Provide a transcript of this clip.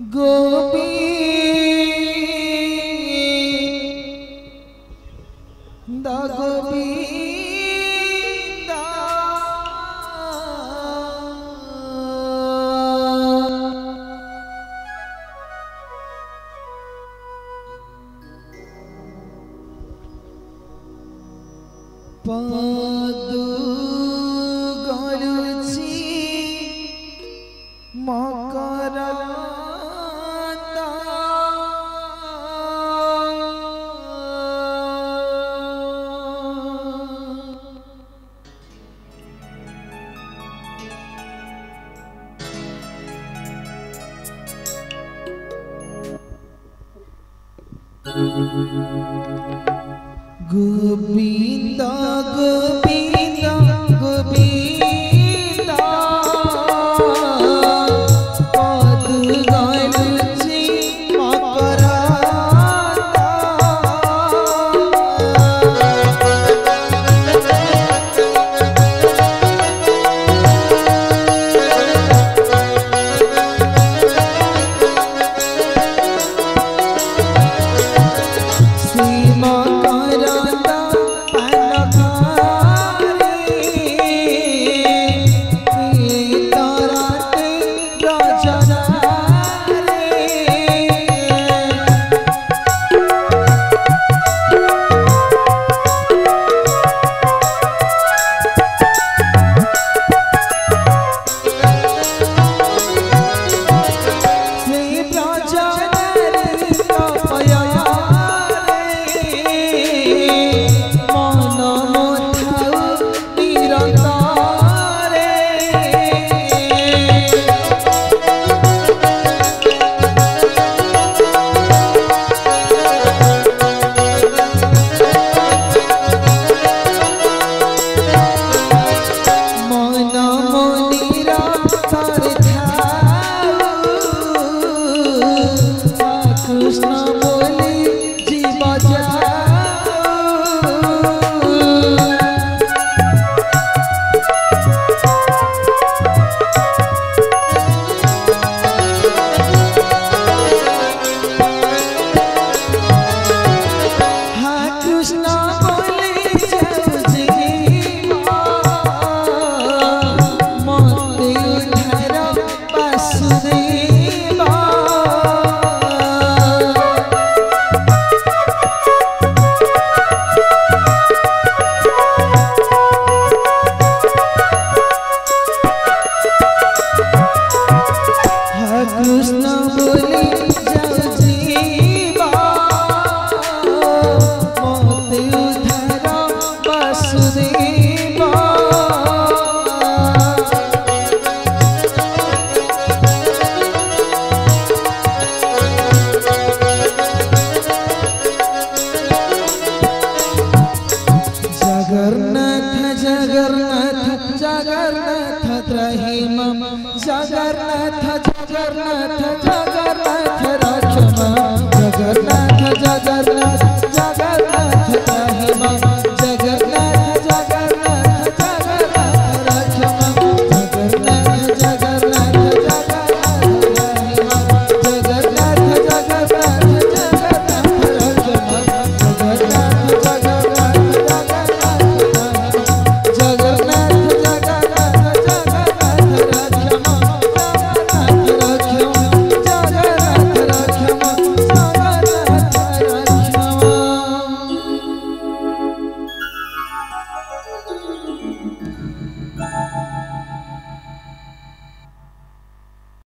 गोपी पद Govinda Govinda Jagannath रहीम। जगन्नाथ जगन्नाथ जगन्नाथ रक्षम जगन्नाथ जगन्नाथ।